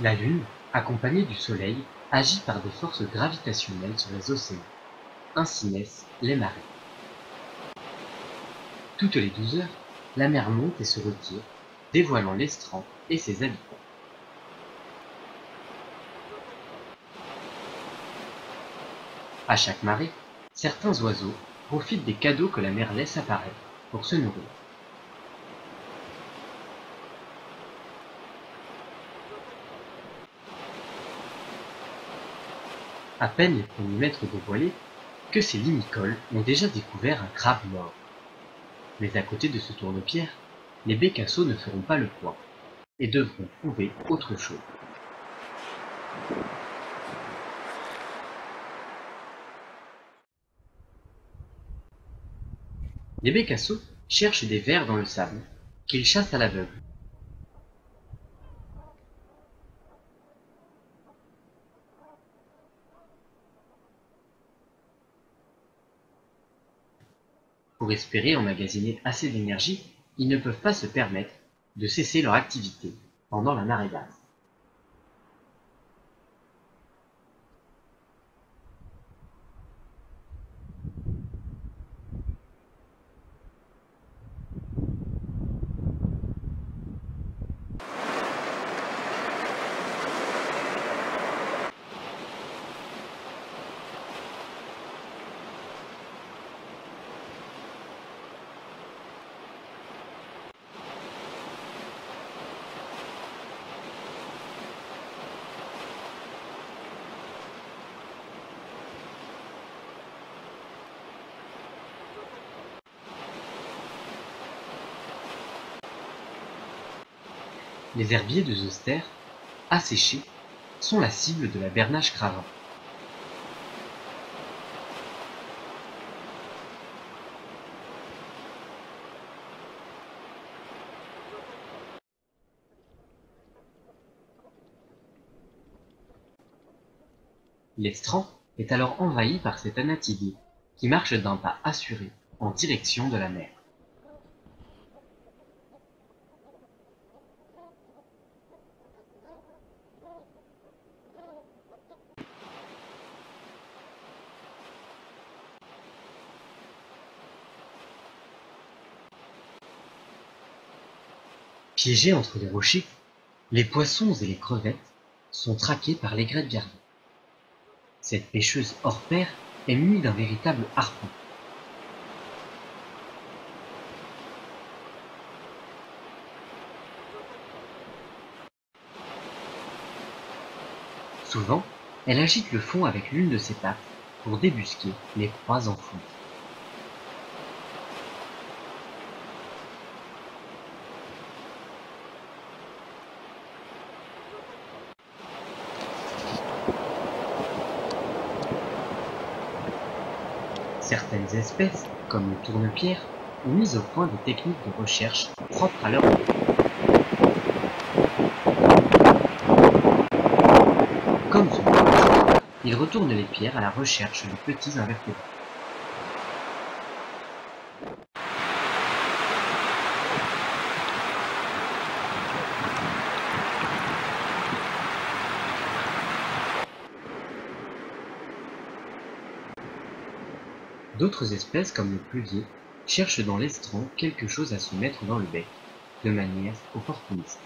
La Lune, accompagnée du Soleil, agit par des forces gravitationnelles sur les océans. Ainsi naissent les marées. Toutes les douze heures, la mer monte et se retire, dévoilant l'estran et ses habitants. À chaque marée, certains oiseaux profitent des cadeaux que la mer laisse apparaître pour se nourrir. À peine les premiers mètres dévoilés, que ces limicoles ont déjà découvert un crabe mort. Mais à côté de ce tourne-pierre, les bécassos ne feront pas le poids et devront trouver autre chose. Les bécassos cherchent des vers dans le sable, qu'ils chassent à l'aveugle. Pour espérer emmagasiner assez d'énergie, ils ne peuvent pas se permettre de cesser leur activité pendant la marée basse. Les herbiers de Zostère, asséchés, sont la cible de la bernache cravant. L'estran est alors envahi par cet anatidé qui marche d'un pas assuré en direction de la mer. Piégés entre les rochers, les poissons et les crevettes sont traqués par l'aigrette gardée. Cette pêcheuse hors pair est munie d'un véritable harpon. Souvent, elle agite le fond avec l'une de ses pattes pour débusquer les proies enfouies. Certaines espèces, comme le tourne-pierre, ont mis au point des techniques de recherche propres à leur. Comme son il retourne les pierres à la recherche de petits invertébrés. D'autres espèces, comme le pluvier, cherchent dans l'estran quelque chose à se mettre dans le bec, de manière opportuniste.